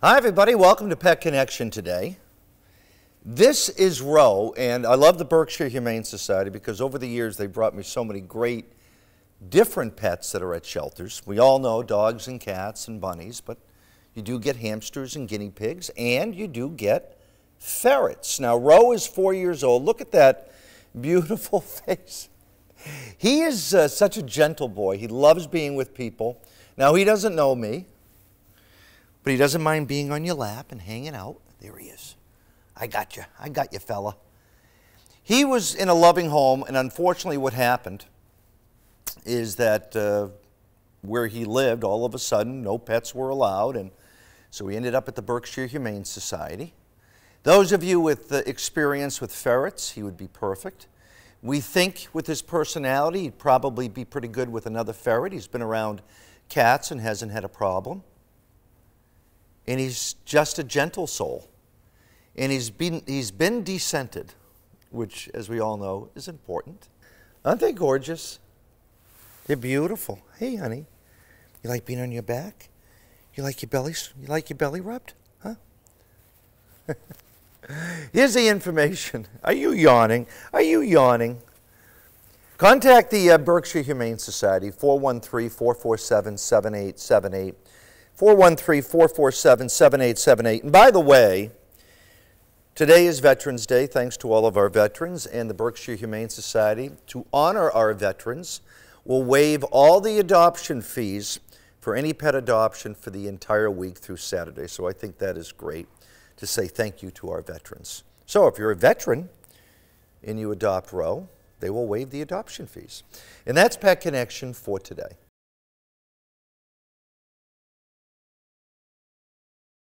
Hi, everybody. Welcome to Pet Connection today. This is Rowe, and I love the Berkshire Humane Society because over the years they brought me so many great different pets that are at shelters. We all know dogs and cats and bunnies, but you do get hamsters and guinea pigs, and you do get ferrets. Now, Rowe is four years old. Look at that beautiful face. He is uh, such a gentle boy. He loves being with people. Now, he doesn't know me. But he doesn't mind being on your lap and hanging out. There he is. I got you. I got you, fella. He was in a loving home, and unfortunately, what happened is that uh, where he lived, all of a sudden, no pets were allowed, and so he ended up at the Berkshire Humane Society. Those of you with uh, experience with ferrets, he would be perfect. We think with his personality, he'd probably be pretty good with another ferret. He's been around cats and hasn't had a problem and he's just a gentle soul. And he's been, he's been descented, which, as we all know, is important. Aren't they gorgeous? They're beautiful. Hey, honey, you like being on your back? You like your belly, you like your belly rubbed? Huh? Here's the information. Are you yawning? Are you yawning? Contact the uh, Berkshire Humane Society, 413 447 7878. 413 447 7878. And by the way, today is Veterans Day, thanks to all of our veterans and the Berkshire Humane Society. To honor our veterans, we'll waive all the adoption fees for any pet adoption for the entire week through Saturday. So I think that is great to say thank you to our veterans. So if you're a veteran and you adopt Rowe, they will waive the adoption fees. And that's Pet Connection for today.